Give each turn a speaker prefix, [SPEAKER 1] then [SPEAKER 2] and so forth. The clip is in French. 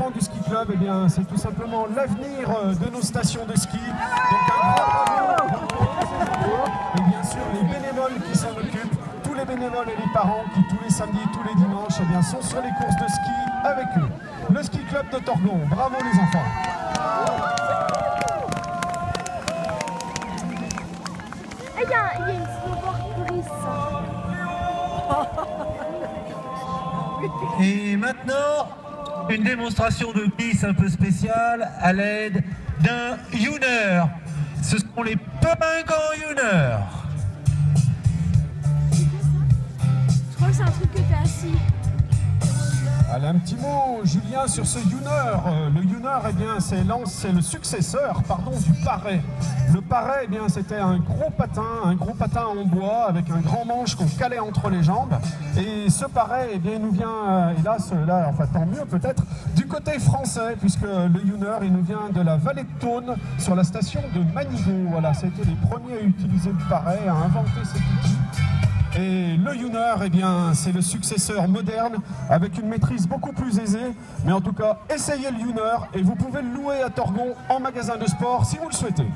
[SPEAKER 1] enfants du ski club, eh bien, c'est tout simplement l'avenir euh, de nos stations de ski. Donc un grand bravo et bien sûr les bénévoles qui s'en occupent, tous les bénévoles et les parents qui tous les samedis, tous les dimanches, eh bien, sont sur les courses de ski avec eux. Le ski club de Torgon, bravo les enfants.
[SPEAKER 2] Et il y, a il y a une snowboard
[SPEAKER 3] Et maintenant, une démonstration de piste un peu spéciale à l'aide d'un Youner. Ce sont les Pemingans Youner.
[SPEAKER 2] Je crois que c'est un truc que t'es assis.
[SPEAKER 1] Allez, un petit mot, Julien, sur ce Youner. Euh, Le Youner, eh bien, c'est c'est le successeur, pardon, du Paret. Le Paret, eh bien, c'était un gros patin, un gros patin en bois avec un grand manche qu'on calait entre les jambes. Et ce Paret, eh bien, il nous vient, euh, hélas, là, enfin, tant mieux peut-être, du côté français, puisque le Youner, il nous vient de la vallée de Thône, sur la station de Manigot. Voilà, c'était les premiers à utiliser le Paret, à inventer cet outil. Et le Youner, eh bien, c'est le successeur moderne avec une maîtrise beaucoup plus aisée. Mais en tout cas, essayez le Youner et vous pouvez le louer à Torgon en magasin de sport si vous le souhaitez.